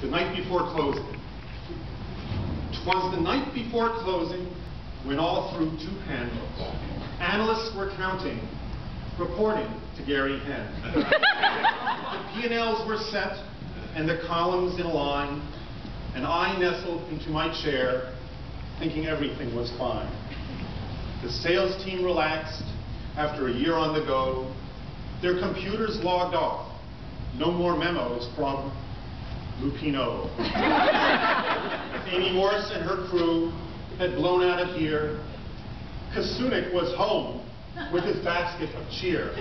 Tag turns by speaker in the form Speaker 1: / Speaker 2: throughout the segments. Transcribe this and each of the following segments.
Speaker 1: the night before closing. Twas the night before closing when all through two pens, analysts were counting, reporting to Gary Henn. the P&Ls were set and the columns in line, and I nestled into my chair, thinking everything was fine. The sales team relaxed after a year on the go. Their computers logged off. No more memos from Lupino. Amy Morris and her crew had blown out of here. Kasunik was home with his basket of cheer.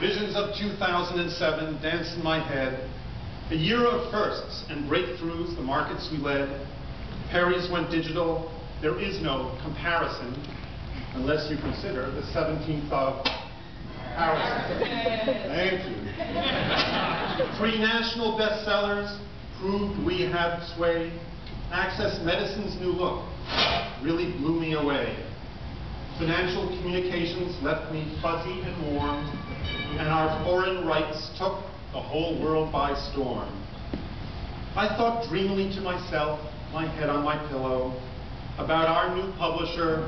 Speaker 1: Visions of 2007 danced in my head. A year of firsts and breakthroughs, the markets we led. Perry's went digital. There is no comparison unless you consider the 17th of Harrison. Thank you. Three national bestsellers proved we had sway. Access Medicine's new look really blew me away. Financial communications left me fuzzy and warm, and our foreign rights took the whole world by storm. I thought dreamily to myself, my head on my pillow, about our new publisher,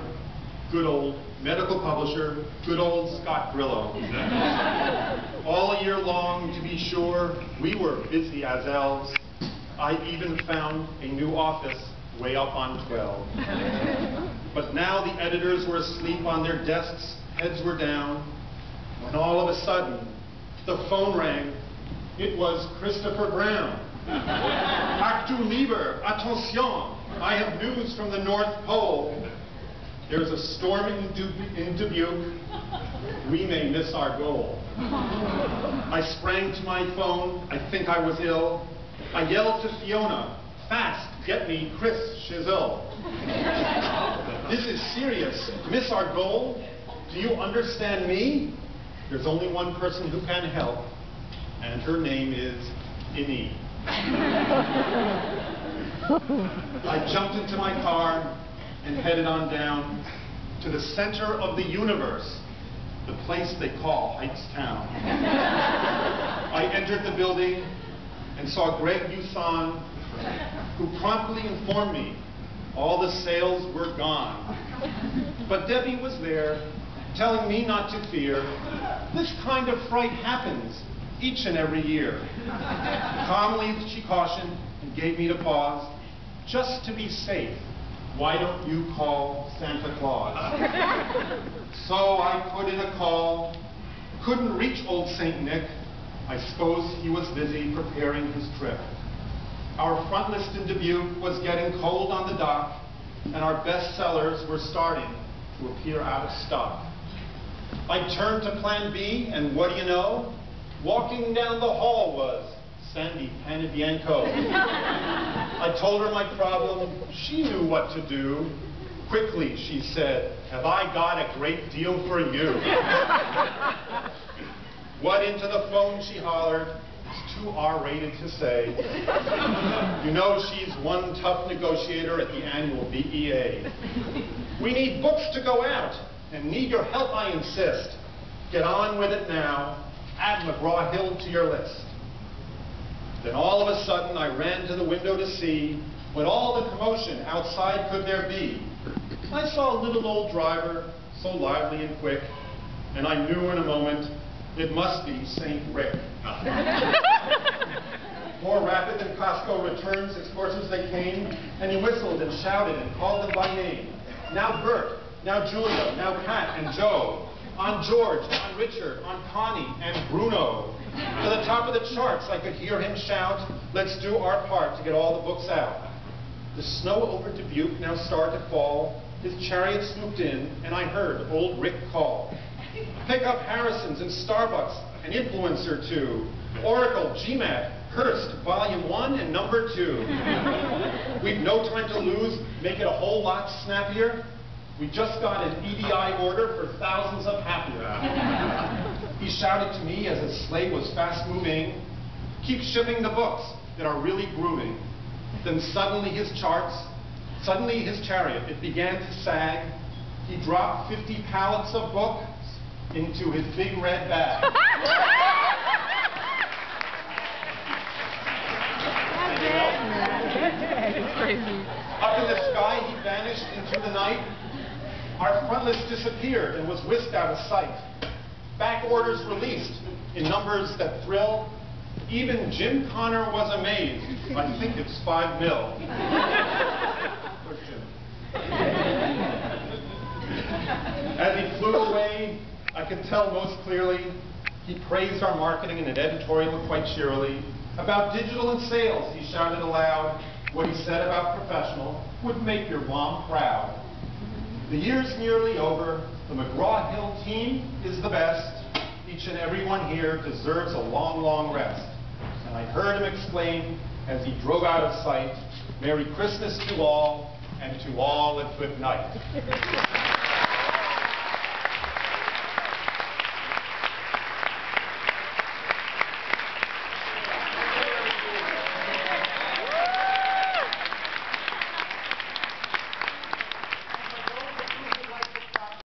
Speaker 1: good old medical publisher, good old Scott Grillo. All year long, to be sure, we were busy as elves. I even found a new office way up on 12. But now the editors were asleep on their desks, heads were down, when all of a sudden, the phone rang. It was Christopher Brown. Actu liber, attention, I have news from the North Pole. There's a storm in, du in Dubuque. We may miss our goal. I sprang to my phone. I think I was ill. I yelled to Fiona, fast, get me Chris Chazelle. this is serious. Miss our goal? Do you understand me? There's only one person who can help, and her name is Innie. I jumped into my car and headed on down to the center of the universe, the place they call Town. I entered the building and saw Greg Usan, who promptly informed me all the sales were gone. But Debbie was there, telling me not to fear. This kind of fright happens each and every year. Calmly, she cautioned and gave me to pause, just to be safe why don't you call Santa Claus? so I put in a call, couldn't reach old St. Nick. I suppose he was busy preparing his trip. Our front list in Dubuque was getting cold on the dock, and our best sellers were starting to appear out of stock. I turned to plan B, and what do you know? Walking down the hall was Sandy Panabianco. I told her my problem. She knew what to do. Quickly, she said, have I got a great deal for you? what into the phone she hollered. It's too R-rated to say. You know she's one tough negotiator at the annual BEA. We need books to go out and need your help, I insist. Get on with it now. Add McGraw-Hill to your list. Then all of a sudden I ran to the window to see what all the commotion outside could there be. I saw a little old driver, so lively and quick, and I knew in a moment it must be St. Rick. More rapid than Costco returns, as course as they came, and he whistled and shouted and called them by name. Now Bert, now Julia, now Pat and Joe, on George, on Richard, on Connie and Bruno, to the top of the charts, I could hear him shout, let's do our part to get all the books out. The snow over Dubuque now started to fall. His chariot swooped in, and I heard old Rick call. Pick up Harrison's and Starbucks, an influencer too. Oracle, GMAT, Hearst, Volume 1 and Number 2. We've no time to lose, make it a whole lot snappier. We just got an EDI order for thousands of happier. He shouted to me as his sleigh was fast moving, keep shipping the books that are really grooving. Then suddenly his charts, suddenly his chariot, it began to sag. He dropped 50 pallets of books into his big red bag.
Speaker 2: it's crazy.
Speaker 1: Up in the sky, he vanished into the night. Our frontlist disappeared and was whisked out of sight. Back orders released in numbers that thrill. Even Jim Connor was amazed. I think it's five mil. As he flew away, I could tell most clearly he praised our marketing in an editorial quite cheerily. About digital and sales, he shouted aloud, what he said about professional would make your mom proud. The year's nearly over. The McGraw-Hill team is the best. Each and every one here deserves a long, long rest. And I heard him exclaim as he drove out of sight, Merry Christmas to all, and to all a good night.